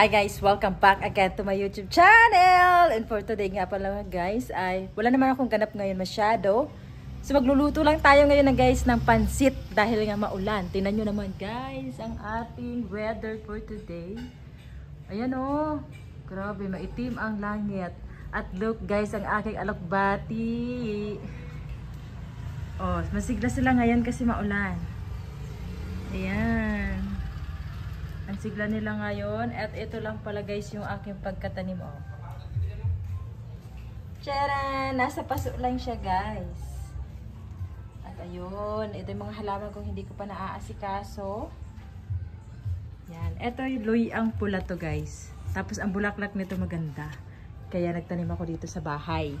Hi guys! Welcome back again to my YouTube channel! And for today nga pala guys ay wala naman akong ganap ngayon masyado. So magluluto lang tayo ngayon na guys ng pansit dahil nga maulan. Tingnan nyo naman guys ang ating weather for today. Ayan oh! Grabe, maitim ang langit. At look guys, ang aking alokbati. Oh, masigla sila ngayon kasi maulan. Ayan. Sigla nila ngayon. At ito lang pala guys yung aking pagkatanim. Oh. Tcharan! Nasa paso lang siya guys. At ayun. Ito yung mga halaman kong hindi ko pa naaasikaso. Yan. Ito yung luy ang pula to guys. Tapos ang bulaklak nito maganda. Kaya nagtanim ako dito sa bahay.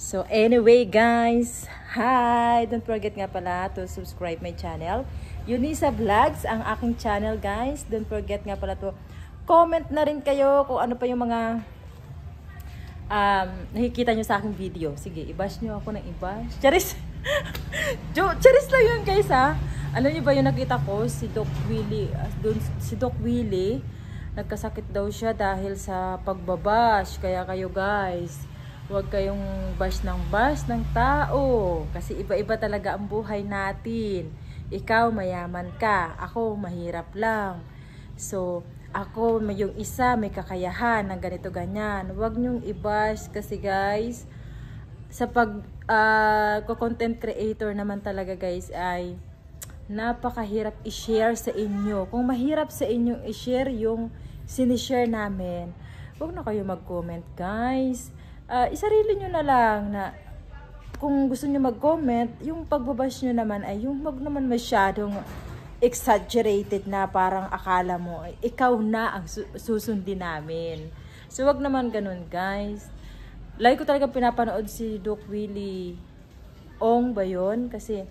So anyway guys, hi! Don't forget nga pala to subscribe my channel. Unisa Vlogs ang aking channel guys. Don't forget nga pala to comment na rin kayo kung ano pa yung mga um, nakikita nyo sa aking video. Sige, ibash nyo ako ng ibash. Charis! charis lang yun guys ha. Alam nyo ba yung nakita ko? Si Doc Willie. Uh, si Doc Willie nagkasakit daw siya dahil sa pagbabash. Kaya kayo guys, huwag kayong bash ng bash ng tao. Kasi iba-iba talaga ang buhay natin. Ikaw mayaman ka, ako mahirap lang. So, ako yung isa may kakayahan ng ganito ganyan. Huwag niyong i-bash kasi guys, sa pag uh, content creator naman talaga guys ay napakahirap i-share sa inyo. Kung mahirap sa inyong i-share yung sinishare namin, huwag na kayo mag-comment guys. Uh, isarili nyo na lang na kung gusto nyo mag-comment, yung pagbabash nyo naman ay yung mag naman masyadong exaggerated na parang akala mo, ikaw na ang su susundin namin. So, wag naman ganun, guys. Like ko talaga pinapanood si Doc Willie Ong ba yun? Kasi,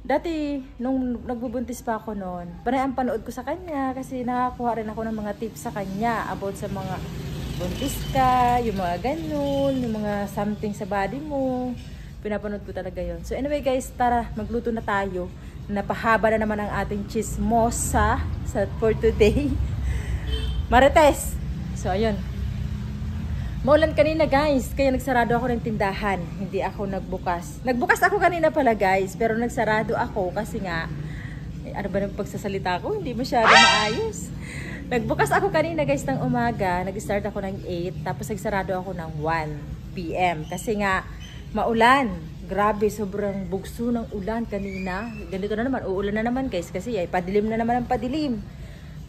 dati, nung nagbubuntis pa ako noon, panay ang panood ko sa kanya kasi nakakuha rin ako ng mga tips sa kanya about sa mga buntis ka, yung mga ganun, yung mga something sa body mo. Pinapanood ko talaga yon So anyway guys, tara, magluto na tayo. Napahaba na naman ang ating chismosa sa, for today. Marites! So ayun. Maulan kanina guys, kaya nagsarado ako ng tindahan. Hindi ako nagbukas. Nagbukas ako kanina pala guys, pero nagsarado ako kasi nga, eh, ano ba ng pagsasalita ko? Hindi masyado maayos. Nagbukas ako kanina guys ng umaga, nag-start ako ng 8, tapos nagsarado ako ng 1 p.m. Kasi nga, maulan. Grabe, sobrang bugso ng ulan kanina. Ganito na naman, uulan na naman guys kasi ay padilim na naman ang padilim.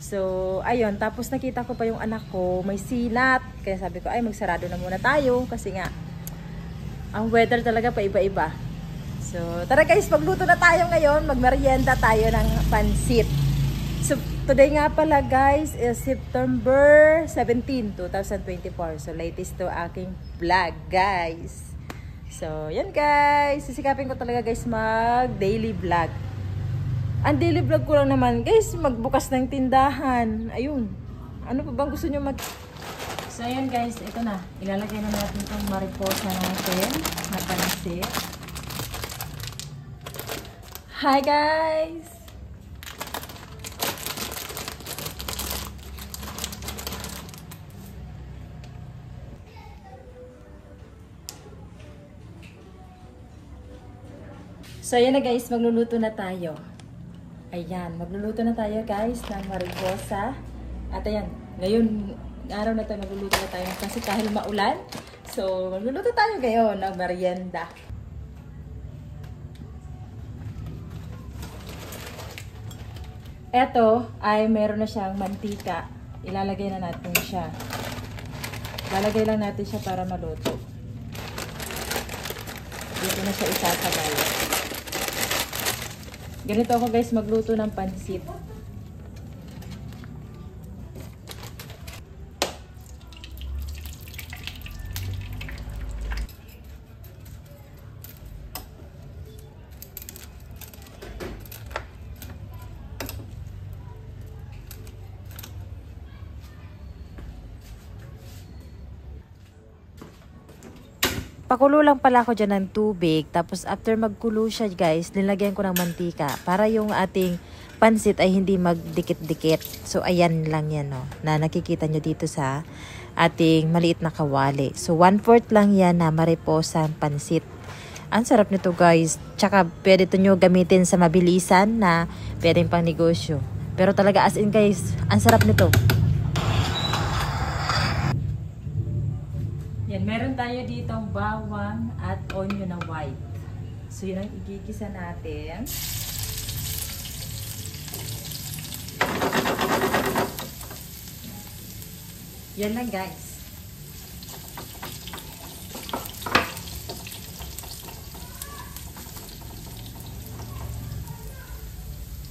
So, ayun, tapos nakita ko pa yung anak ko, may sinat. Kaya sabi ko, ay magsarado na muna tayo kasi nga ang weather talaga pa iba-iba. So, tara guys, magluto na tayo ngayon. Magmerienda tayo ng pansit. So, today nga pala guys is September 17, 2024. So, latest to aking vlog guys. So, yan guys. Sisikapin ko talaga guys mag daily vlog. Ang daily vlog ko lang naman guys, magbukas ng tindahan. Ayun. Ano pa bang gusto nyo mag... So, ayan guys. Ito na. Ilalagay na natin itong mariposa natin na pansit. Hi guys! So, ayan na guys, magluluto na tayo. Ayan, magluluto na tayo guys ng mariposa. At ayan, ngayon, araw na tayo magluluto na tayo kasi dahil maulan. So, magluluto tayo ngayon ng merienda. Ito ay meron na siyang mantika. Ilalagay na natin siya. Lalagay lang natin siya para maluto. Dito na siya isasabay. Ganito ako guys magluto ng pansit. Nagpakulo lang pala ako dyan ng tubig. Tapos after magkulo siya guys, nilagyan ko ng mantika. Para yung ating pansit ay hindi magdikit-dikit. So ayan lang yan no, na nakikita nyo dito sa ating maliit na kawali. So 1 4 lang yan na mariposang pansit. Ang sarap nito guys. Tsaka pwede ito nyo gamitin sa mabilisan na pwedeng pang negosyo. Pero talaga as in guys, ang sarap nito. Yan, meron tayo ditong bawang at onion na white. So yun ang igigisa natin. Yan lang guys.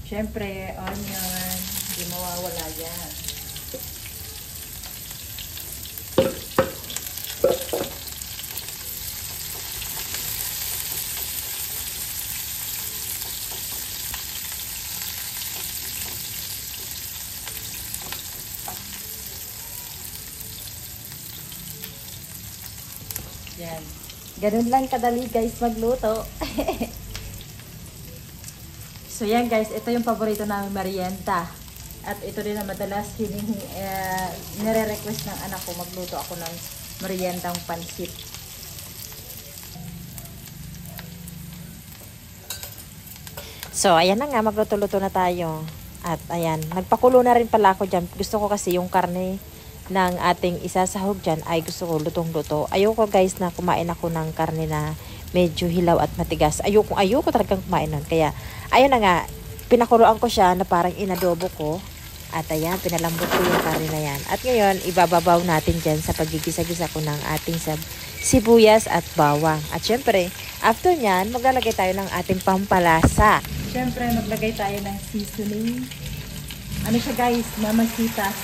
Siyempre, onion, hindi mawawala yan. Yan. Ganun lang kadali guys magluto. so yan guys, ito yung paborito namin merienda. At ito din ang madalas hinihi, uh, nire-request ng anak ko magluto ako ng meriendang pansit. So, ayan na nga, magluto-luto na tayo. At ayan, nagpakulo na rin pala ako dyan. Gusto ko kasi yung karne ng ating isasahog dyan ay gusto ko lutong-luto. Ayoko guys na kumain ako ng karne na medyo hilaw at matigas. Ayoko, ayoko talagang kumain nun. Kaya, ayun na nga, pinakuluan ko siya na parang inadobo ko. At ayan, pinalambot ko yung karne na yan. At ngayon, ibababaw natin dyan sa pagigisa-gisa ko ng ating sab sibuyas at bawang. At syempre, after nyan, maglalagay tayo ng ating pampalasa. Syempre, maglagay tayo ng seasoning. Ano siya guys, mamasita.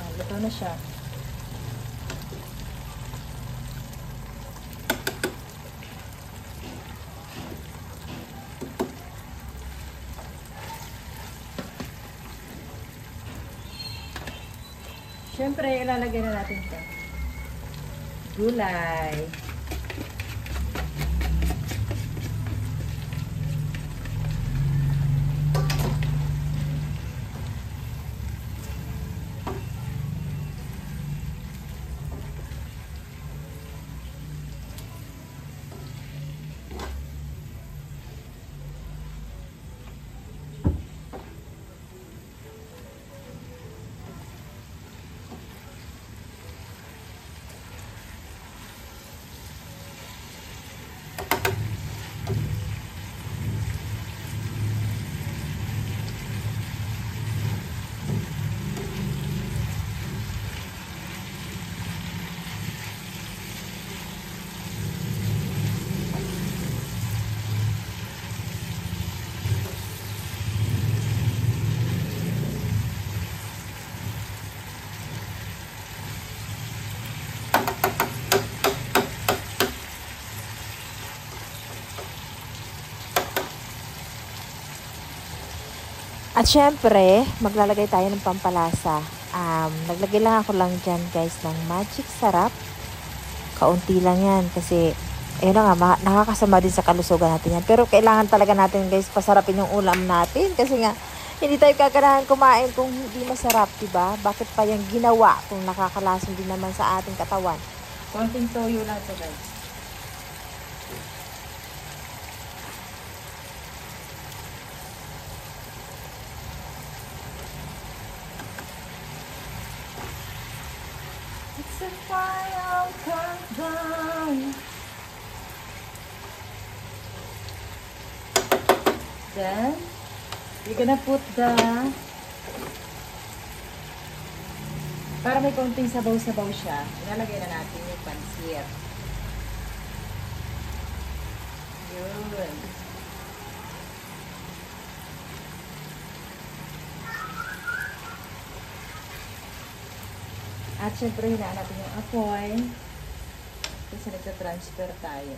Ah, luto na siya. Siyempre, ilalagay na natin ito. Gulay. At syempre, maglalagay tayo ng pampalasa. Um, naglagay lang ako lang dyan guys ng magic sarap. Kaunti lang yan kasi ayun na nga, ma- nakakasama din sa kalusugan natin yan. Pero kailangan talaga natin guys pasarapin yung ulam natin kasi nga hindi tayo kaganahan kumain kung hindi masarap, diba? Bakit pa yung ginawa kung nakakalason din naman sa ating katawan? Konting toyo lang to guys. the final countdown. Then, you're gonna put the... Para may konting sabaw-sabaw siya, ilalagay na natin yung pansit. Yun. At syempre, hinaan natin yung apoy. Kasi nagka-transfer tayo.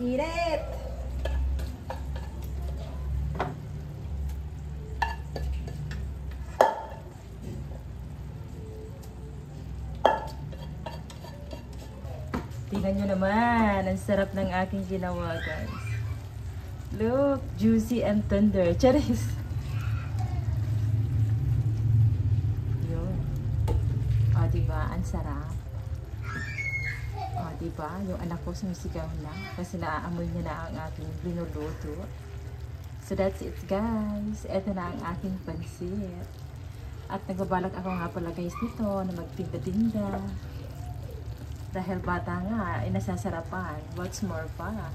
Eat it! Tingnan nyo naman, ang sarap ng aking ginawa, guys. Look, juicy and tender. Charis! Yun. O, diba? Ang sarap. O, diba? Yung anak ko sumisigaw na kasi naaamoy niya na ang aking binuluto. So, that's it, guys. Ito na ang aking pansit. At nagbabalak ako nga pala, guys, nito na magtinda-tinda. Dahil bata nga, ay nasasarapan. What's more pa?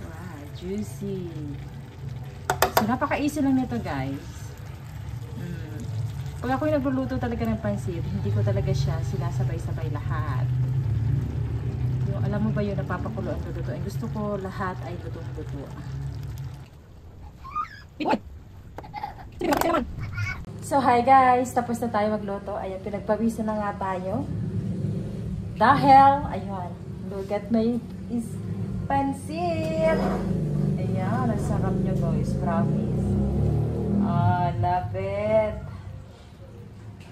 Wow, juicy. So, napaka-easy lang nito, guys. Pag ako yung nagluluto talaga ng pansit, hindi ko talaga siya sinasabay-sabay lahat. Yung, alam mo ba yung napapakulo ang lulutuin? Gusto ko lahat ay lutong-luto. So, hi guys! Tapos na tayo magluto. Ayan, pinagpawisan na nga tayo. Dahil, ayun, look at my is pansit! Ayan, ang sarap nyo guys, promise. Ah, love it!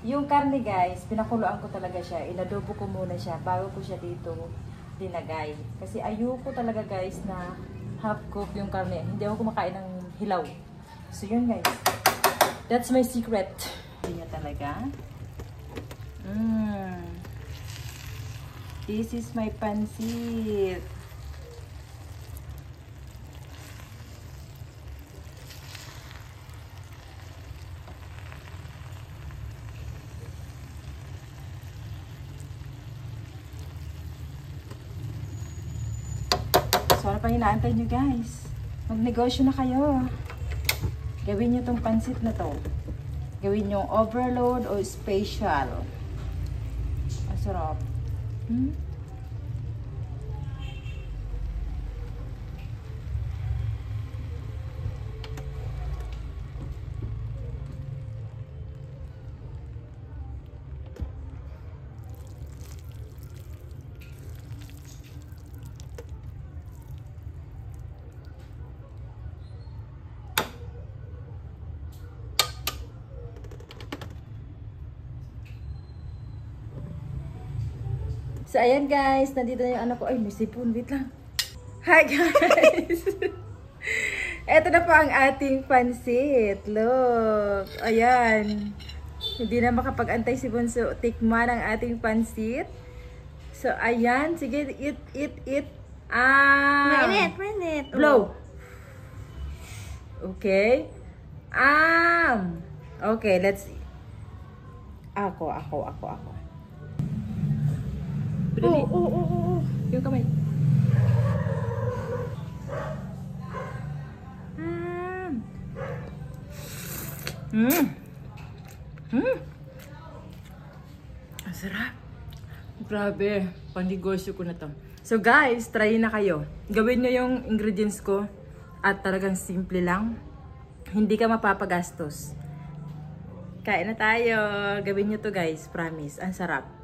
Yung karne guys, pinakuloan ko talaga siya. Inadobo ko muna siya bago ko siya dito dinagay. Kasi ayoko talaga guys na half cook yung karne. Hindi ako kumakain ng hilaw. So yun guys. That's my secret. Hindi niya talaga. Mm. This is my pansit. Pa hinaantay nyo guys? Magnegosyo na kayo. Gawin nyo tong pansit na to. Gawin nyo overload o special. Masarap. Hmm? So, ayan guys. Nandito na yung anak ko. Ay, may sipon. Wait lang. Hi guys! Ito na po ang ating pansit. Look. Ayan. Hindi na makapag-antay si Bunso. Tikman ang ating pansit. So, ayan. Sige, eat, eat, eat. Ah! Mainit, mainit. Blow. Okay. Um. Okay, let's Ako, ako, ako, ako. Oo, oo, oo, oo. Yung kamay. Mm. Mm. Mm. Ang sarap. Grabe. Pandigosyo ko na to. So guys, try na kayo. Gawin nyo yung ingredients ko. At talagang simple lang. Hindi ka mapapagastos. Kain na tayo. Gawin nyo to guys. Promise. Ang sarap.